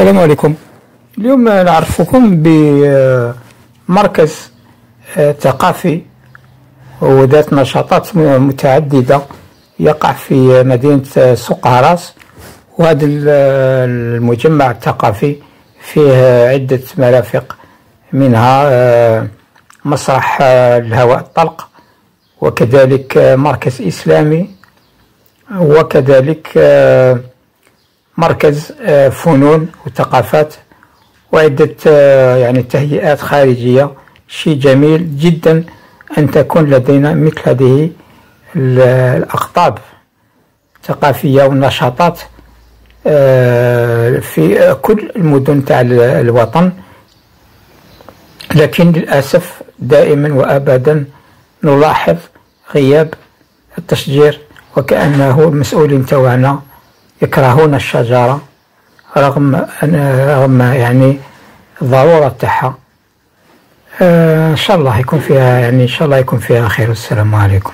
السلام عليكم. اليوم نعرفكم بمركز ثقافي وذات نشاطات متعددة يقع في مدينة سوق هراس. وهذا المجمع الثقافي فيه عدة مرافق منها مسرح الهواء الطلق وكذلك مركز إسلامي وكذلك مركز آه، فنون وثقافات وعدة آه، يعني تهيئات خارجية. شيء جميل جدا أن تكون لدينا مثل هذه الأقطاب الثقافية والنشاطات آه، في كل المدن تاع الوطن. لكن للأسف دائما وأبدا نلاحظ غياب التشجير وكأنه المسؤولين تاعنا يكرهون الشجرة رغم رغم يعني الضرورة تاعها آه، إن شاء الله يكون فيها يعني إن شاء الله يكون فيها خير. والسلام عليكم.